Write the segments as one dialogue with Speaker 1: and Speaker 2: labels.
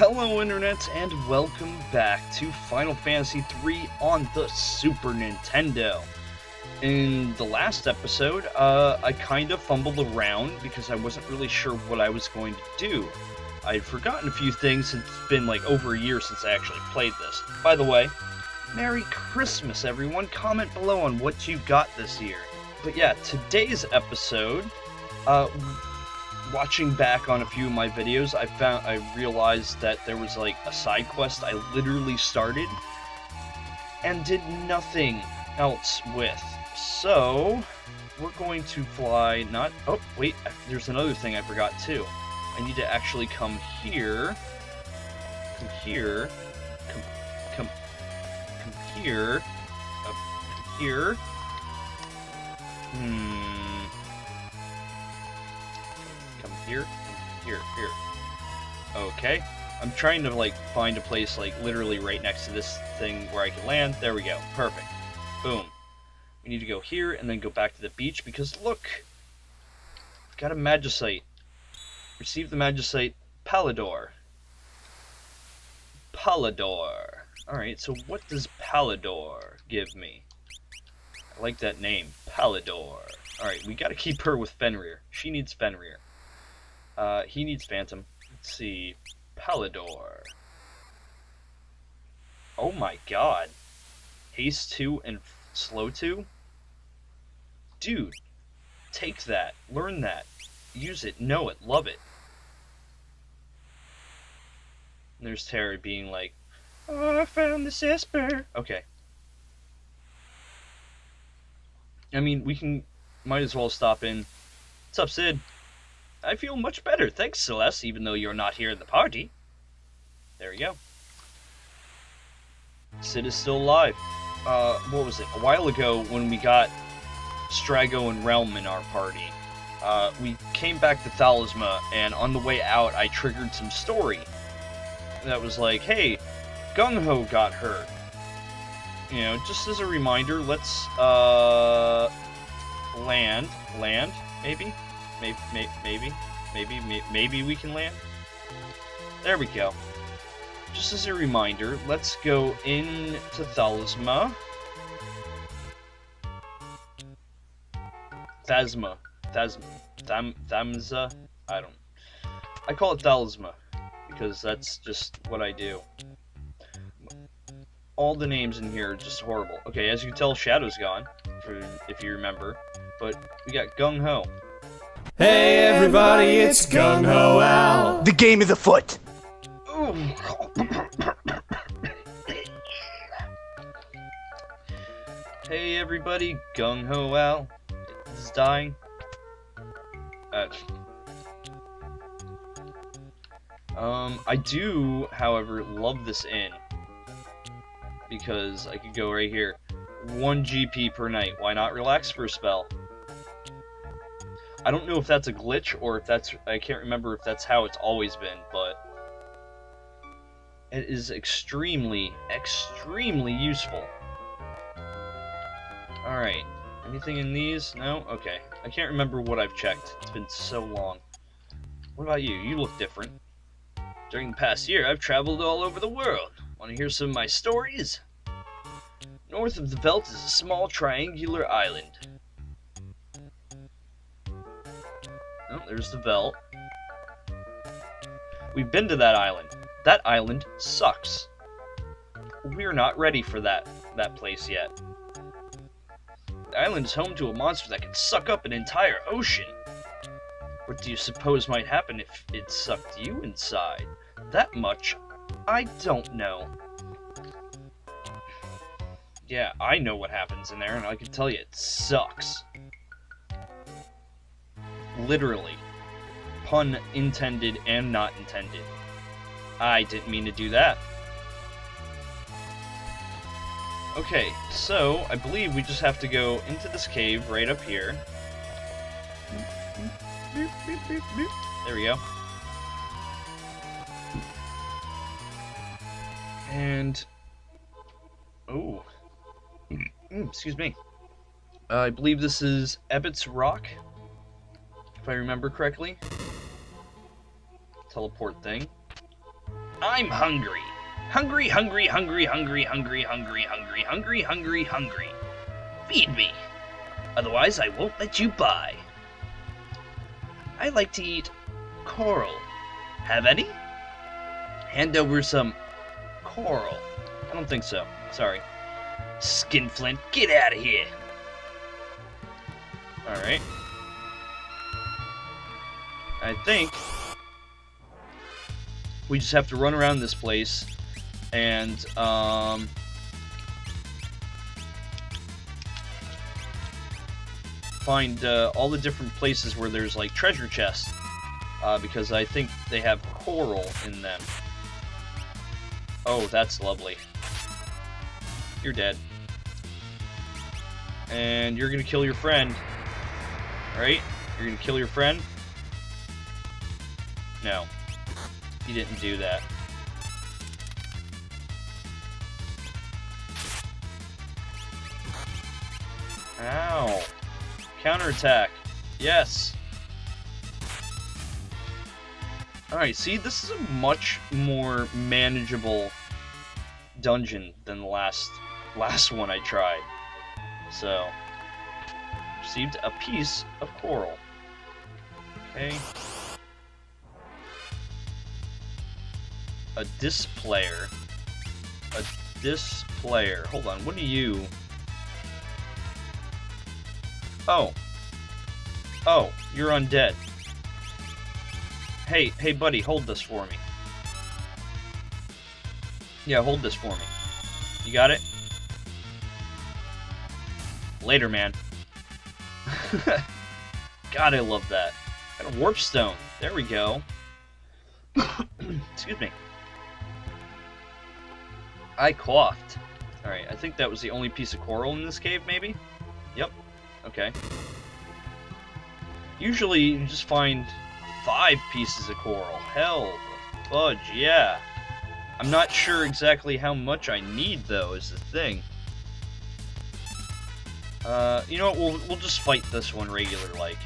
Speaker 1: Hello Internet and welcome back to Final Fantasy III on the Super Nintendo. In the last episode, uh, I kind of fumbled around because I wasn't really sure what I was going to do. I'd forgotten a few things, since it's been like over a year since I actually played this. By the way, Merry Christmas everyone, comment below on what you got this year. But yeah, today's episode, uh, watching back on a few of my videos, I found I realized that there was like a side quest I literally started and did nothing else with. So we're going to fly not oh wait, there's another thing I forgot too. I need to actually come here. Come here. Come come come here. Up here. Hmm here, here, here. Okay. I'm trying to, like, find a place, like, literally right next to this thing where I can land. There we go. Perfect. Boom. We need to go here and then go back to the beach because, look! I've got a Magicite. Receive the Magicite Palidor. Palidor. Alright, so what does Palidor give me? I like that name. Palidor. Alright, we gotta keep her with Fenrir. She needs Fenrir. Uh, he needs Phantom. Let's see. Palidor. Oh my god. Haste 2 and Slow 2? Dude, take that. Learn that. Use it. Know it. Love it. And there's Terra being like, Oh, I found the Esper. Okay. I mean, we can... Might as well stop in. What's up, Cid? I feel much better, thanks, Celeste, even though you're not here at the party. There we go. Cid is still alive. Uh, what was it? A while ago, when we got Strago and Relm in our party, uh, we came back to Thalesma, and on the way out, I triggered some story. That was like, hey, Gung Ho got hurt. You know, just as a reminder, let's, uh, land, land, maybe? Maybe, maybe, maybe, maybe we can land. There we go. Just as a reminder, let's go into Thalesma. Thasma. Thasma. Tham Thamza? I don't. I call it Thalesma because that's just what I do. All the names in here are just horrible. Okay, as you can tell, Shadow's gone, if you remember. But we got Gung Ho.
Speaker 2: Hey everybody, it's Gung Ho Al.
Speaker 3: The game is afoot.
Speaker 1: hey everybody, Gung Ho Al is dying. Uh, um, I do, however, love this inn because I could go right here. One GP per night. Why not relax for a spell? I don't know if that's a glitch or if that's I can't remember if that's how it's always been, but it is extremely, extremely useful. Alright. Anything in these? No? Okay. I can't remember what I've checked. It's been so long. What about you? You look different. During the past year, I've traveled all over the world. Want to hear some of my stories? North of the Veldt is a small triangular island. Oh, there's the Veldt. We've been to that island. That island sucks. We're not ready for that, that place yet. The island is home to a monster that can suck up an entire ocean. What do you suppose might happen if it sucked you inside? That much, I don't know. Yeah, I know what happens in there, and I can tell you it sucks literally. Pun intended and not intended. I didn't mean to do that. Okay, so I believe we just have to go into this cave right up here. There we go. And... Oh. excuse me. Uh, I believe this is Ebot's Rock if I remember correctly. Teleport thing. I'm hungry. Hungry, hungry, hungry, hungry, hungry, hungry, hungry, hungry, hungry, hungry. Feed me. Otherwise, I won't let you by. I like to eat coral. Have any? Hand over some coral. I don't think so. Sorry. Skinflint, get out of here. Alright. I think we just have to run around this place and um, find uh, all the different places where there's like treasure chests uh, because I think they have coral in them. Oh, that's lovely. You're dead. And you're gonna kill your friend. Right? You're gonna kill your friend? No. He didn't do that. Ow. Counterattack. Yes. Alright, see, this is a much more manageable dungeon than the last last one I tried. So, received a piece of coral. Okay. A displayer. A displayer. Hold on, what are you? Oh. Oh, you're undead. Hey, hey buddy, hold this for me. Yeah, hold this for me. You got it? Later, man. God, I love that. Got a warp stone. There we go. Excuse me. I coughed. Alright, I think that was the only piece of coral in this cave, maybe? Yep. Okay. Usually, you just find five pieces of coral. Hell, fudge, yeah. I'm not sure exactly how much I need, though, is the thing. Uh, you know what, we'll, we'll just fight this one regular-like.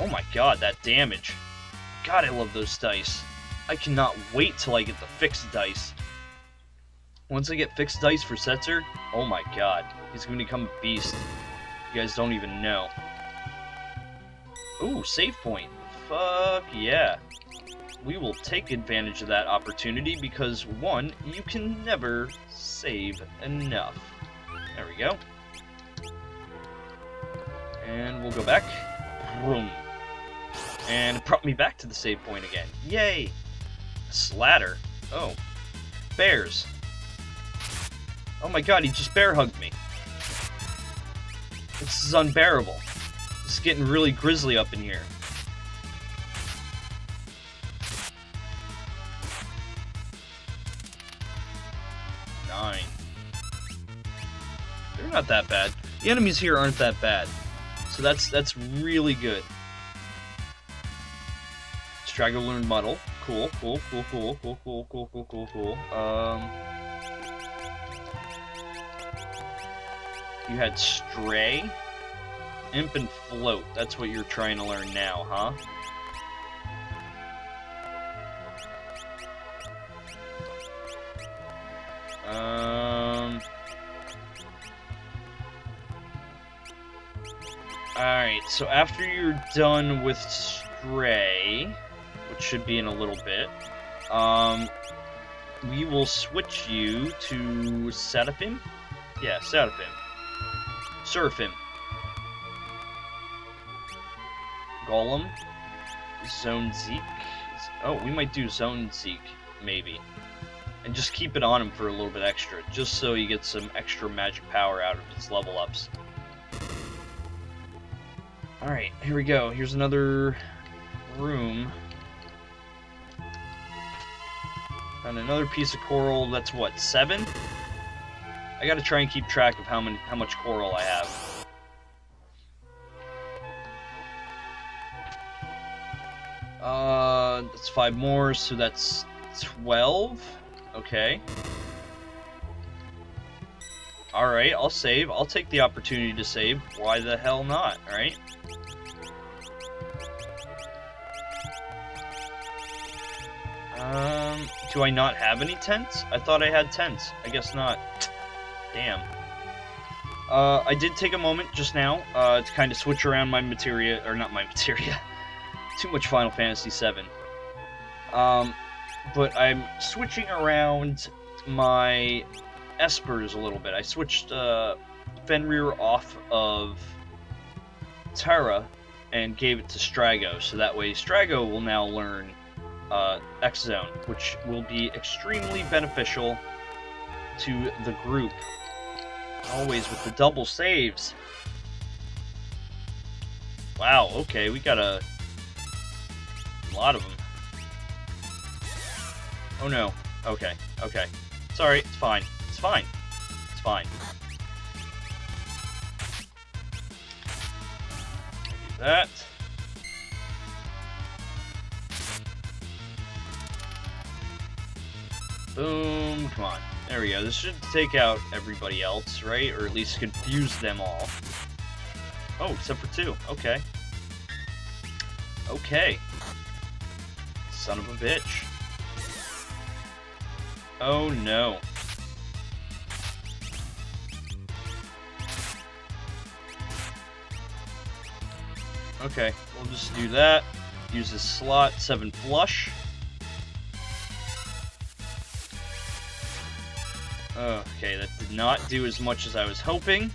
Speaker 1: Oh my god, that damage. God, I love those dice. I cannot wait till I get the fixed dice. Once I get fixed dice for Setzer, oh my god, he's gonna become a beast. You guys don't even know. Ooh, save point. Fuck yeah. We will take advantage of that opportunity because, one, you can never save enough. There we go. And we'll go back. Boom. And brought me back to the save point again. Yay! Slatter. Oh. Bears. Oh my god, he just bear hugged me. This is unbearable. It's getting really grisly up in here. Nine. They're not that bad. The enemies here aren't that bad. So that's that's really good. Straggler muddle. Cool, cool, cool, cool, cool, cool, cool, cool, cool, cool. Um You had Stray, Imp, and Float. That's what you're trying to learn now, huh? Um... Alright, so after you're done with Stray, which should be in a little bit, um, we will switch you to Seraphim? Yeah, Seraphim. Seraphim. Golem. ZoneSeek. Oh, we might do ZoneSeek, maybe. And just keep it on him for a little bit extra, just so he gets some extra magic power out of his level ups. Alright, here we go. Here's another room. Found another piece of coral. That's what, seven? I gotta try and keep track of how many, how much coral I have. Uh, that's five more, so that's twelve. Okay. Alright, I'll save. I'll take the opportunity to save. Why the hell not, right? Um, do I not have any tents? I thought I had tents. I guess not. Damn. Uh, I did take a moment just now uh, to kind of switch around my materia, or not my materia. Too much Final Fantasy VII. Um, but I'm switching around my espers a little bit. I switched uh, Fenrir off of Terra and gave it to Strago, so that way Strago will now learn uh, X Zone, which will be extremely beneficial to the group. Always with the double saves. Wow, okay, we got a, lot of them. Oh no. Okay, okay. Sorry, it's fine. It's fine. It's fine. That. Boom. Come on. There we go. This should take out everybody else, right? Or at least confuse them all. Oh, except for two. Okay. Okay. Son of a bitch. Oh no. Okay, we'll just do that. Use this slot, 7 flush. Okay, that did not do as much as I was hoping.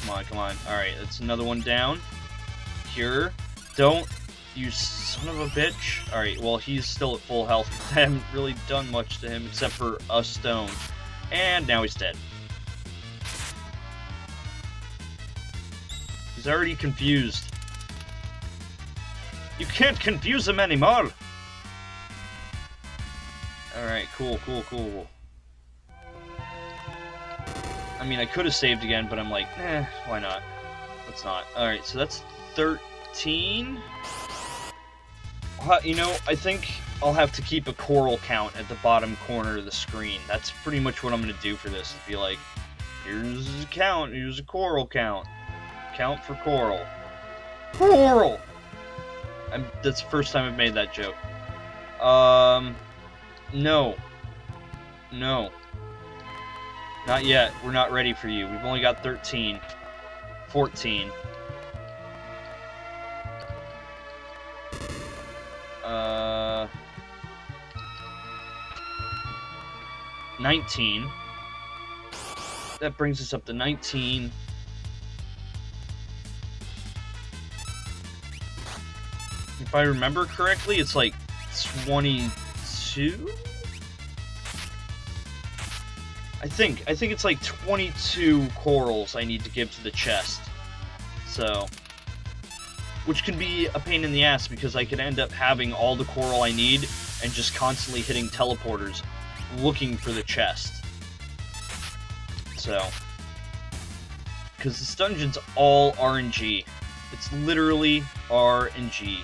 Speaker 1: Come on, come on. Alright, that's another one down. Cure. Don't, you son of a bitch. Alright, well, he's still at full health. I haven't really done much to him except for a stone. And now he's dead. He's already confused. You can't confuse him anymore! Alright, cool, cool, cool. I mean, I could have saved again, but I'm like, eh, why not? Let's not. Alright, so that's 13? you know, I think I'll have to keep a coral count at the bottom corner of the screen. That's pretty much what I'm going to do for this. Be like, here's a count, here's a coral count. Count for coral. Coral! I'm, that's the first time I've made that joke. Um, no. No. Not yet. We're not ready for you. We've only got 13. 14. Uh... 19. That brings us up to 19. If I remember correctly, it's like 22? I think. I think it's like 22 corals I need to give to the chest. So... Which can be a pain in the ass because I could end up having all the coral I need and just constantly hitting teleporters looking for the chest. So... Because this dungeon's all RNG. It's literally RNG.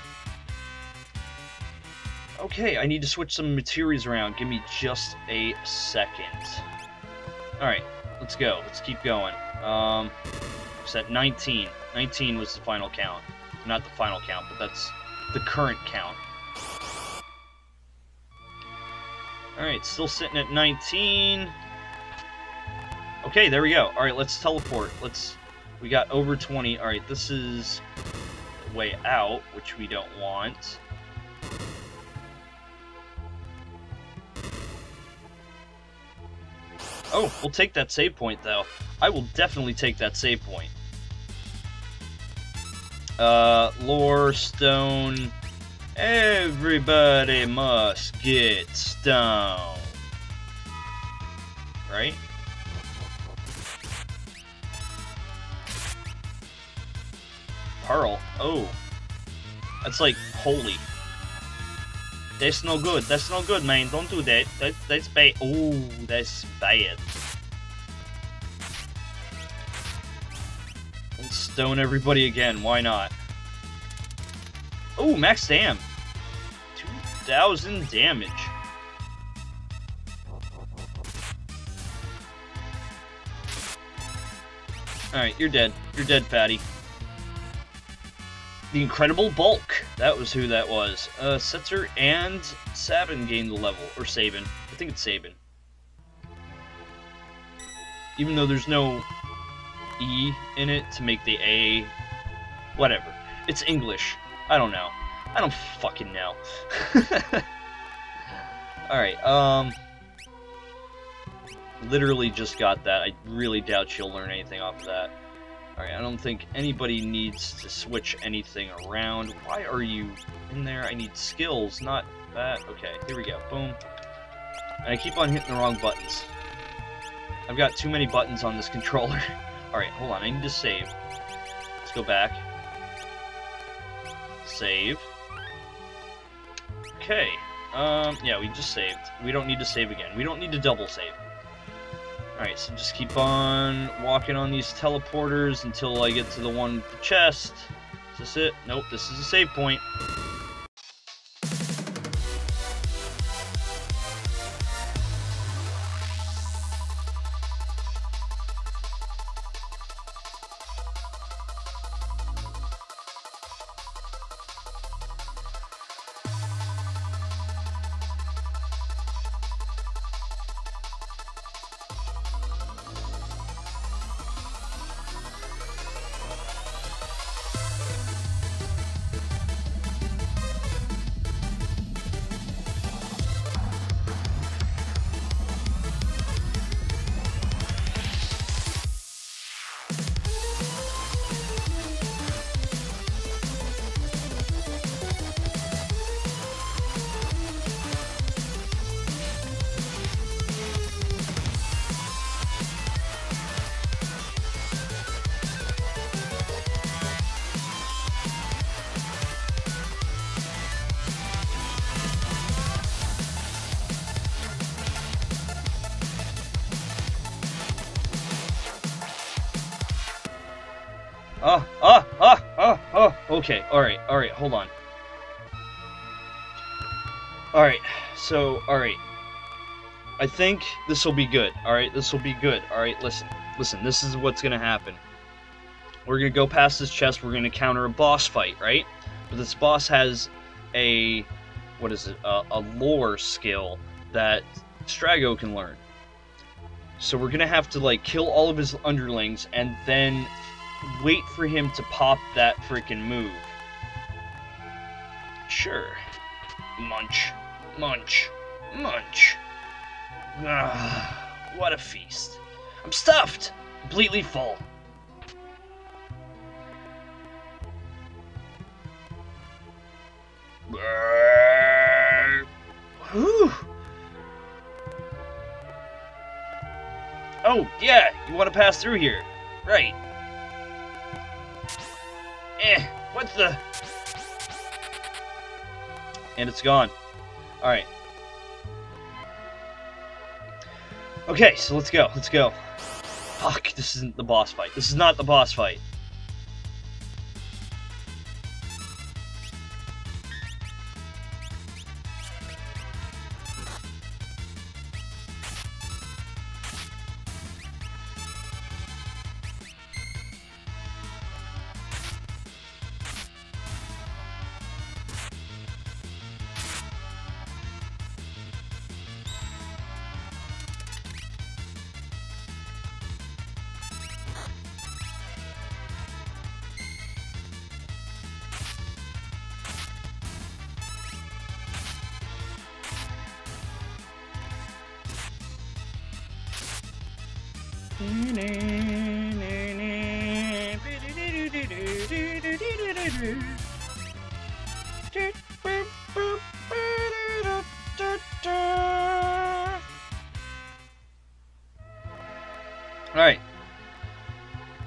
Speaker 1: Okay, I need to switch some materials around. Give me just a second. Alright, let's go. Let's keep going. Um, set 19. 19 was the final count. Not the final count, but that's the current count. Alright, still sitting at 19. Okay, there we go. Alright, let's teleport. Let's... We got over 20. Alright, this is way out, which we don't want. Oh, we'll take that save point, though. I will definitely take that save point. Uh, lore, stone... Everybody must get stone. Right? Pearl. Oh. That's like holy. That's no good. That's no good, man. Don't do that. that that's bad. Oh, that's bad. And stone everybody again. Why not? Oh, max dam. 2,000 damage. Alright, you're dead. You're dead, fatty. The Incredible Bulk. That was who that was. Uh, Setzer and Sabin gained the level. Or Sabin. I think it's Sabin. Even though there's no E in it to make the A. Whatever. It's English. I don't know. I don't fucking know. Alright, um... Literally just got that. I really doubt she'll learn anything off of that. Alright, I don't think anybody needs to switch anything around. Why are you in there? I need skills, not that. Okay, here we go. Boom. And I keep on hitting the wrong buttons. I've got too many buttons on this controller. Alright, hold on. I need to save. Let's go back. Save. Okay. Um, yeah, we just saved. We don't need to save again. We don't need to double save. Alright, so just keep on walking on these teleporters until I get to the one with the chest. Is this it? Nope, this is a save point. Okay, alright, alright, hold on. Alright, so, alright. I think this will be good, alright? This will be good, alright? Listen, listen, this is what's gonna happen. We're gonna go past this chest, we're gonna counter a boss fight, right? But this boss has a, what is it, a, a lore skill that Strago can learn. So we're gonna have to, like, kill all of his underlings and then wait for him to pop that freaking move. Sure. Munch. Munch. Munch. Ah, what a feast. I'm stuffed! Completely full. Whew. Oh, yeah, you want to pass through here. Right. Eh, what the? And it's gone. Alright. Okay, so let's go, let's go. Fuck, this isn't the boss fight. This is not the boss fight. Alright.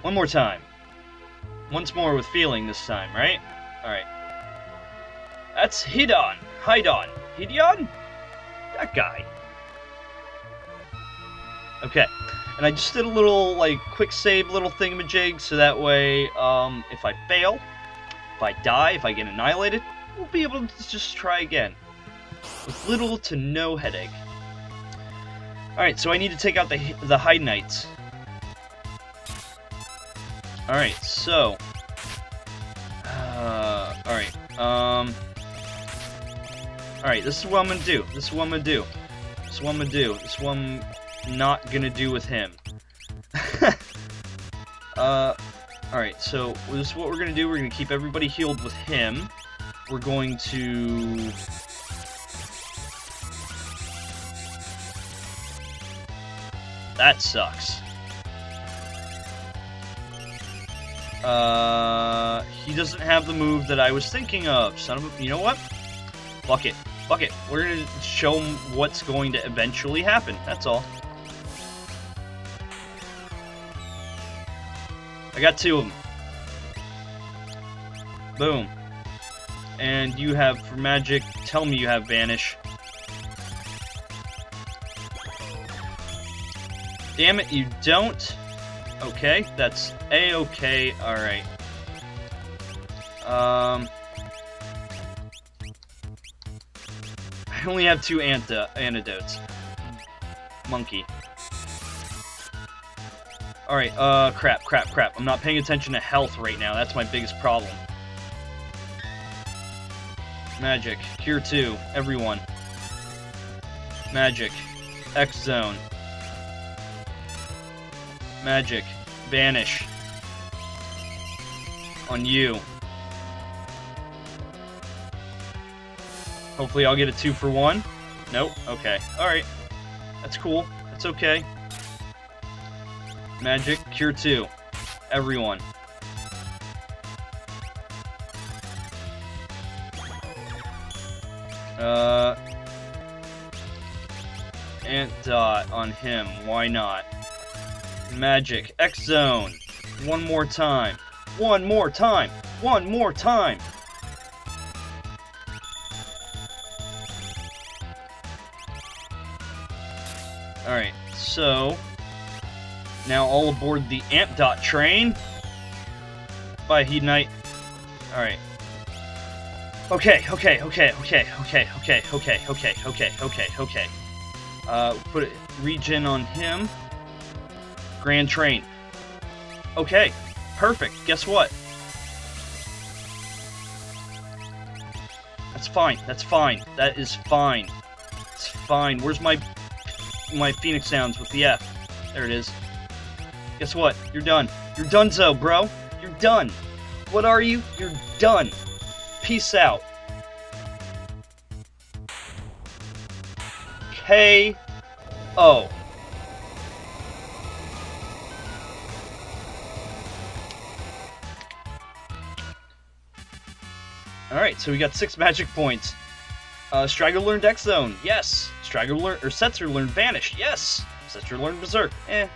Speaker 1: One more time. Once more with feeling this time, right? Alright. That's Hidon. Hidon. Hideon? That guy. Okay. And I just did a little, like, quick save little thingamajig, so that way, um, if I fail, if I die, if I get annihilated, we'll be able to just try again. With little to no headache. Alright, so I need to take out the, the High Knights. Alright, so... Uh, alright, um... Alright, this is what I'm gonna do. This is what I'm gonna do. This is what I'm gonna do. This is what I'm not gonna do with him. uh, alright, so this is what we're gonna do. We're gonna keep everybody healed with him. We're going to... That sucks. Uh, he doesn't have the move that I was thinking of. Son of a... You know what? Fuck it. Fuck it. We're gonna show him what's going to eventually happen. That's all. I got two of them. Boom. And you have, for magic, tell me you have Vanish. Damn it, you don't. Okay, that's a-okay. Alright. Um... I only have two anta antidotes. Monkey. Alright, uh, crap, crap, crap. I'm not paying attention to health right now. That's my biggest problem. Magic. Cure 2. Everyone. Magic. X-Zone. Magic. Vanish. On you. Hopefully I'll get a two for one. Nope. Okay. Alright. That's cool. That's okay. Magic. Cure 2. Everyone. Uh... Ant Dot on him. Why not? Magic. X-Zone. One more time. One more time. One more time. Alright, so... Now all aboard the Ant Dot train. Bye, Hidonite. Alright. Okay, okay, okay, okay, okay, okay, okay, okay, okay, okay, okay. Uh, put it, regen on him. Grand Train. Okay, perfect. Guess what? That's fine. That's fine. That is fine. It's fine. Where's my my Phoenix sounds with the F? There it is. Guess what? You're done. You're done, so, bro. You're done. What are you? You're done. Peace out. K O. Alright, so we got six magic points. Uh, Strago learned X Zone, yes. Straggler learned, or Setzer learned Vanish, yes. Setzer learned Berserk, eh.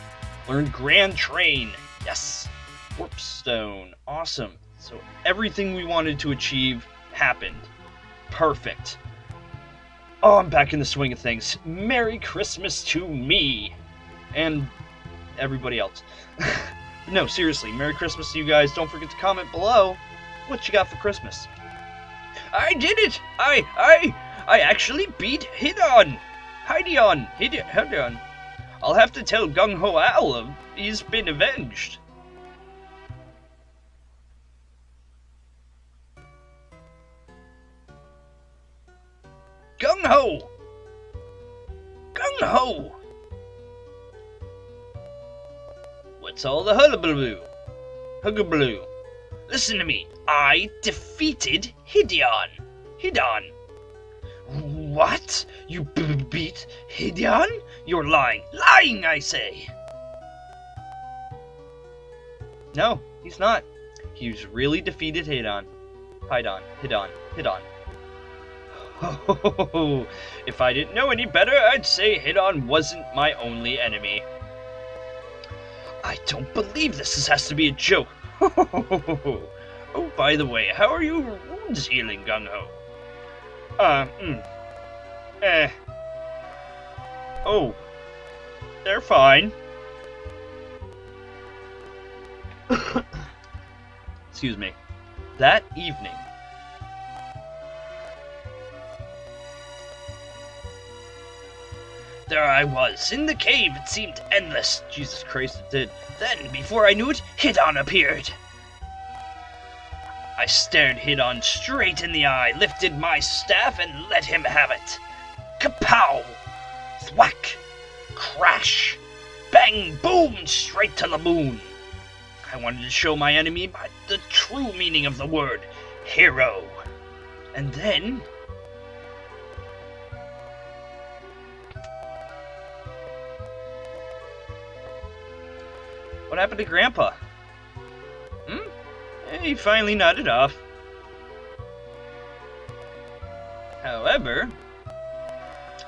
Speaker 1: Learned Grand Train, yes. Warp Stone, awesome. So everything we wanted to achieve happened. Perfect. Oh, I'm back in the swing of things. Merry Christmas to me! And everybody else. no, seriously, Merry Christmas to you guys. Don't forget to comment below what you got for Christmas. I did it! I, I, I actually beat Hidon! Hideon! Hidon, Hidon. I'll have to tell Gung Ho Al he's been avenged. Gung Ho! Gung Ho! What's all the hullabaloo? Huggabaloo. Listen to me. I defeated Hideon. Hidon. What? You beat Hideon? You're lying. Lying, I say. No, he's not. He's really defeated Hidon. Hidon. Hidon. Hidon. Oh, if I didn't know any better, I'd say Hidon wasn't my only enemy. I don't believe this. This has to be a joke. oh, by the way, how are your wounds healing, Gung Ho? Uh, mm. Eh. Oh. They're fine. Excuse me. That evening, There I was, in the cave, it seemed endless. Jesus Christ, it did. Then, before I knew it, Hidon appeared. I stared Hidon straight in the eye, lifted my staff, and let him have it. Kapow! Thwack! Crash! Bang! Boom! Straight to the moon. I wanted to show my enemy my, the true meaning of the word hero. And then. What happened to Grandpa? Hmm? He finally nodded off. However,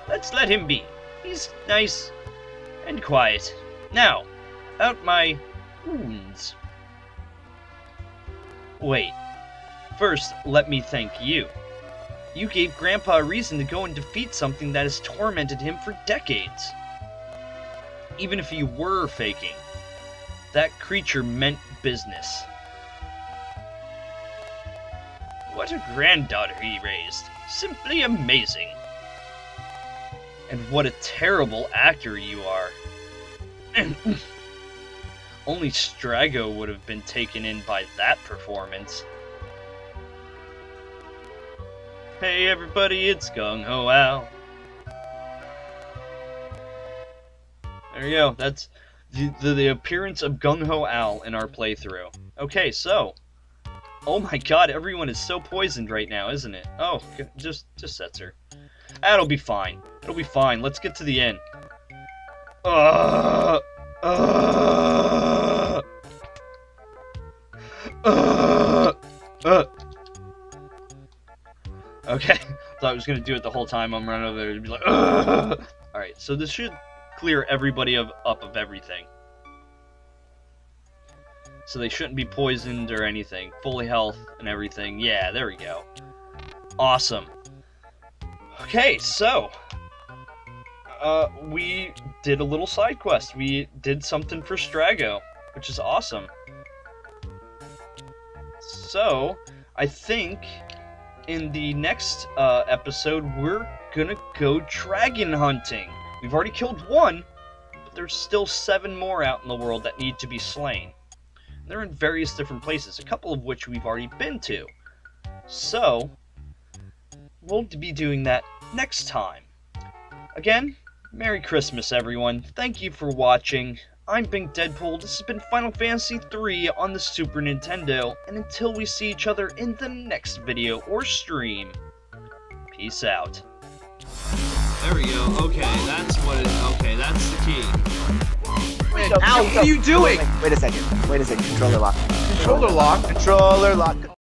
Speaker 1: let's let him be. He's nice and quiet. Now, out my wounds. Wait. First, let me thank you. You gave Grandpa a reason to go and defeat something that has tormented him for decades. Even if you were faking, that creature meant business. What a granddaughter he raised. Simply amazing. And what a terrible actor you are. Only Strago would have been taken in by that performance. Hey everybody, it's Gung Ho Al. There you go, that's the, the, the appearance of Gung Ho Al in our playthrough. Okay, so. Oh my god, everyone is so poisoned right now, isn't it? Oh, just, just Setzer. That'll be fine. It'll be fine. Let's get to the end. Uh, uh, uh, uh. Okay, thought I was gonna do it the whole time. I'm running over there to be like, Ugh! all right. So this should clear everybody of up of everything. So they shouldn't be poisoned or anything. Fully health and everything. Yeah, there we go. Awesome. Okay, so uh, we did a little side quest. We did something for Strago, which is awesome. So, I think in the next uh, episode, we're gonna go dragon hunting. We've already killed one, but there's still seven more out in the world that need to be slain. They're in various different places, a couple of which we've already been to. So, we'll be doing that next time. Again, Merry Christmas, everyone. Thank you for watching. I'm Bink Deadpool. This has been Final Fantasy III on the Super Nintendo. And until we see each other in the next video or stream, peace out.
Speaker 2: There we go. Okay, that's what it Okay, that's the key.
Speaker 3: Wait, Ow, what are you doing? Wait, wait a second. Wait a second. Controller lock.
Speaker 4: Controller lock.
Speaker 3: Controller lock.